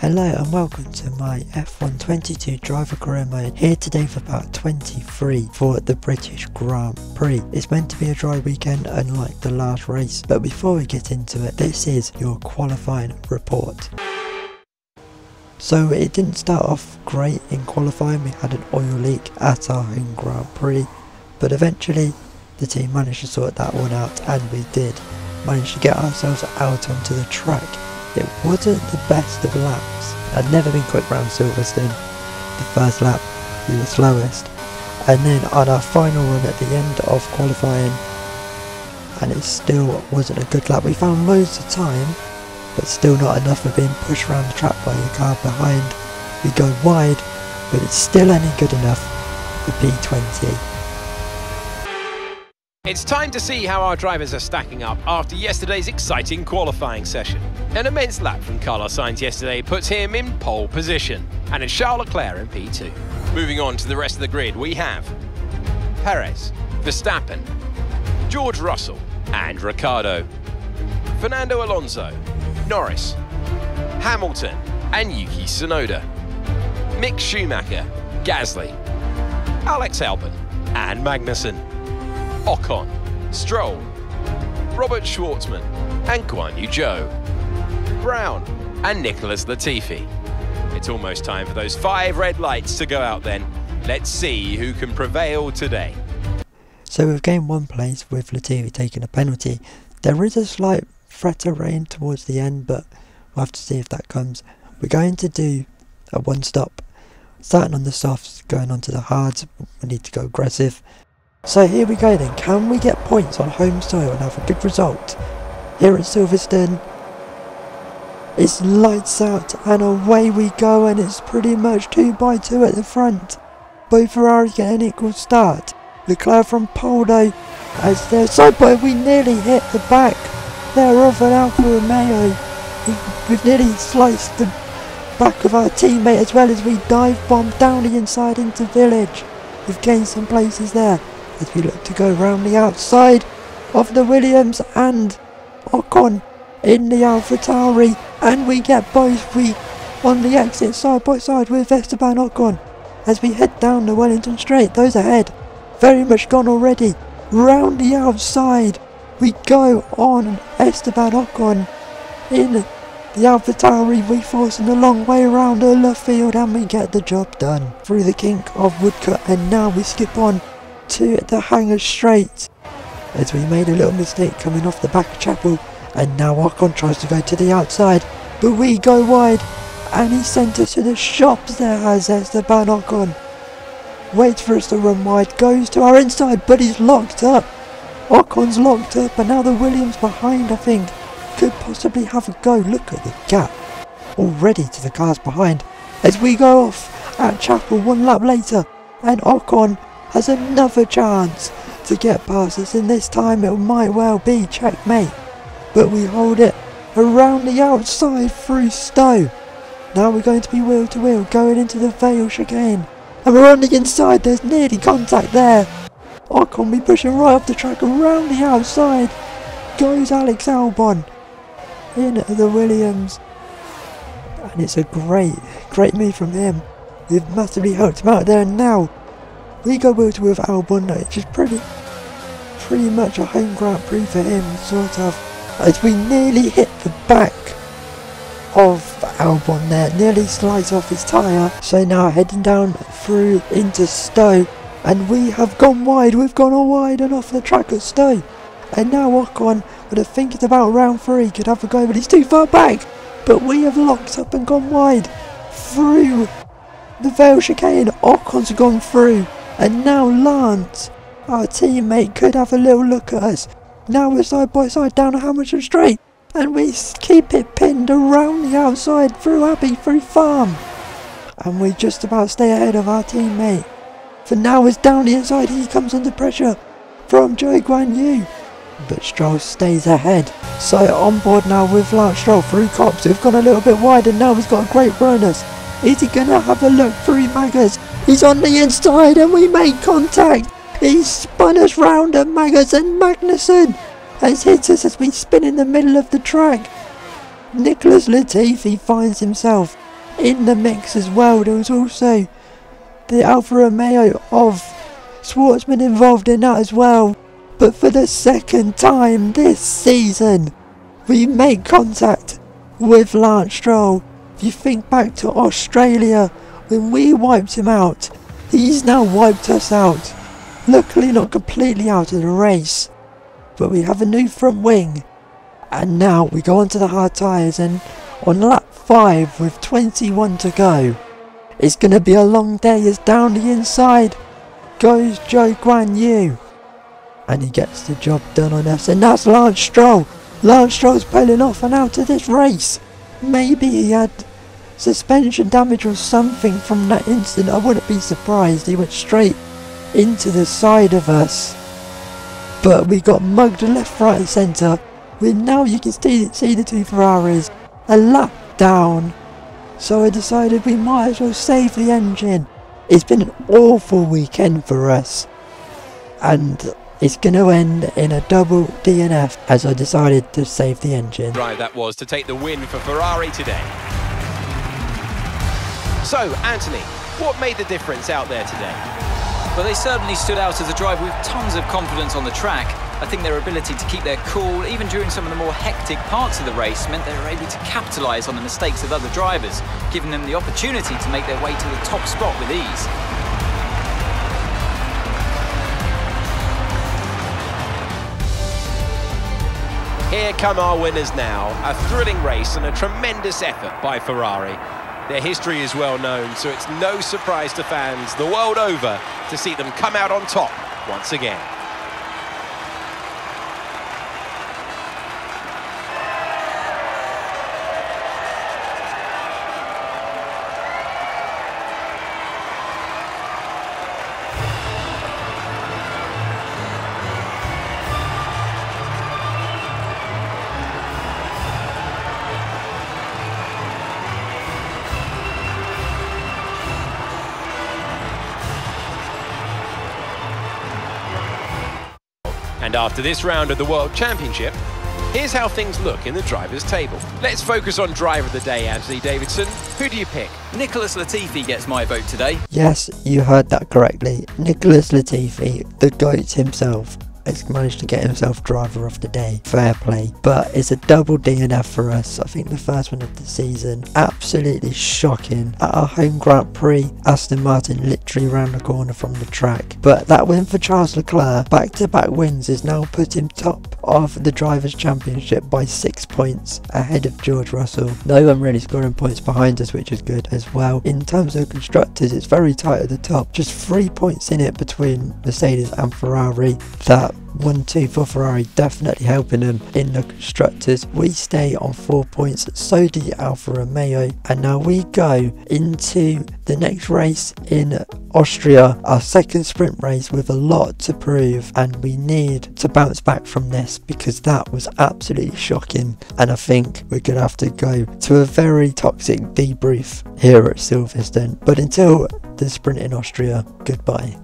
Hello and welcome to my F122 driver career mode here today for part 23 for the British Grand Prix. It's meant to be a dry weekend unlike the last race but before we get into it this is your qualifying report. So it didn't start off great in qualifying, we had an oil leak at our home Grand Prix but eventually the team managed to sort that one out and we did manage to get ourselves out onto the track it wasn't the best of laps. I'd never been quick round Silverstone. The first lap, we were slowest. And then on our final run at the end of qualifying, and it still wasn't a good lap. We found loads of time, but still not enough for being pushed around the track by the car behind. We go wide, but it's still only good enough for P20. It's time to see how our drivers are stacking up after yesterday's exciting qualifying session. An immense lap from Carlos Sainz yesterday puts him in pole position, and it's Charles Leclerc in P2. Moving on to the rest of the grid, we have Perez, Verstappen, George Russell, and Ricciardo, Fernando Alonso, Norris, Hamilton, and Yuki Tsunoda, Mick Schumacher, Gasly, Alex Albon, and Magnussen. Ocon, Stroll, Robert Shwartzman, and Guan Yu Zhou, Brown, and Nicholas Latifi. It's almost time for those five red lights to go out then. Let's see who can prevail today. So we've gained one place with Latifi taking a penalty. There is a slight threat of rain towards the end, but we'll have to see if that comes. We're going to do a one stop, starting on the softs, going on to the hards. We need to go aggressive. So here we go then, can we get points on home soil and have a good result? Here at Silverstone, it's lights out and away we go and it's pretty much 2 by 2 at the front. Both Ferraris get an equal start. Leclerc from Poldo as their side by we nearly hit the back there of an Alfa Romeo. We've nearly sliced the back of our teammate as well as we dive bomb down the inside into village. We've gained some places there as we look to go round the outside of the Williams and Ocon in the AlphaTauri and we get both we on the exit side by side with Esteban Ocon. As we head down the Wellington Straight those ahead very much gone already. Round the outside we go on Esteban Ocon in the AlphaTauri we forcing a long way around the Luffield and we get the job done through the kink of Woodcote and now we skip on to the hangar straight as we made a little mistake coming off the back of Chapel and now Ocon tries to go to the outside but we go wide and he sent us to the shops there as Esteban Ocon waits for us to run wide goes to our inside but he's locked up. Ocon's locked up and now the Williams behind I think could possibly have a go. Look at the gap already to the cars behind. As we go off at Chapel one lap later and Ocon has another chance to get past us and this time it might well be checkmate. But we hold it around the outside through Stowe. Now we're going to be wheel to wheel going into the Vale chicane. And we're on the inside, there's nearly contact there. Ocon be pushing right off the track around the outside. Goes Alex Albon into the Williams. And it's a great, great move from him. We've massively helped him out there now we go with with Albon, which is pretty, pretty much a home Grand Prix for him, sort of, as we nearly hit the back of Albon there, nearly slides off his tyre, so now heading down through into Stowe, and we have gone wide, we've gone all wide and off the track at Stowe, and now Ocon, with a think it's about round three, could have a go, but he's too far back, but we have locked up and gone wide, through the Vale chicane, Ocon's gone through, and now Lance, our teammate, could have a little look at us. Now we're side by side down Hamilton Straight. And we keep it pinned around the outside through Abbey, through Farm. And we just about stay ahead of our teammate. For now it's down the inside, he comes under pressure from Zhou Guan Yu. But Stroll stays ahead. So on board now with Lance Stroll through Copse. We've gone a little bit wider now he's got a great bonus. Is he gonna have a look through Maggers? He's on the inside and we made contact. He spun us round at Maggers and Magnussen has hit us as we spin in the middle of the track. Nicholas Latifi finds himself in the mix as well. There was also the Alfa Romeo of Shwartzman involved in that as well. But for the second time this season, we made contact with Lance Stroll. If you think back to Australia, when we wiped him out, he's now wiped us out. Luckily not completely out of the race, but we have a new front wing. And now we go onto the hard tyres and on lap 5 with 21 to go. It's going to be a long day as down the inside goes Zhou Guanyu. And he gets the job done on us and that's Lance Stroll. Lance Stroll's pulling off and out of this race. Maybe he had suspension damage or something from that incident. I wouldn't be surprised. He went straight into the side of us. But we got mugged left, right and centre. We now you can see, see the two Ferraris a lap down. So I decided we might as well save the engine. It's been an awful weekend for us. And it's going to end in a double DNF as I decided to save the engine. Drive that was to take the win for Ferrari today. So, Anthony, what made the difference out there today? Well, they certainly stood out as a driver with tons of confidence on the track. I think their ability to keep their cool, even during some of the more hectic parts of the race, meant they were able to capitalise on the mistakes of other drivers, giving them the opportunity to make their way to the top spot with ease. Here come our winners now. A thrilling race and a tremendous effort by Ferrari. Their history is well known, so it's no surprise to fans the world over to see them come out on top once again. And after this round of the World Championship, here's how things look in the drivers' table. Let's focus on driver of the day, Anthony Davidson. Who do you pick? Nicholas Latifi gets my vote today. Yes, you heard that correctly. Nicholas Latifi, the GOAT himself, has managed to get himself driver of the day. Fair play. But it's a double DNF for us. I think the first one of the season. Absolutely shocking. At our home Grand Prix, Aston Martin literally round the corner from the track. But that win for Charles Leclerc, back to back wins, is now put him top of the Drivers' Championship by six points ahead of George Russell. No one really scoring points behind us, which is good as well. In terms of constructors, it's very tight at the top. Just three points in it between Mercedes and Ferrari. That 1-2 for Ferrari definitely helping them in the constructors. We stay on 4 points, so do Alfa Romeo and now we go into the next race in Austria, our second sprint race with a lot to prove and we need to bounce back from this because that was absolutely shocking and I think we're to have to go to a very toxic debrief here at Silverstone. But until the sprint in Austria, goodbye.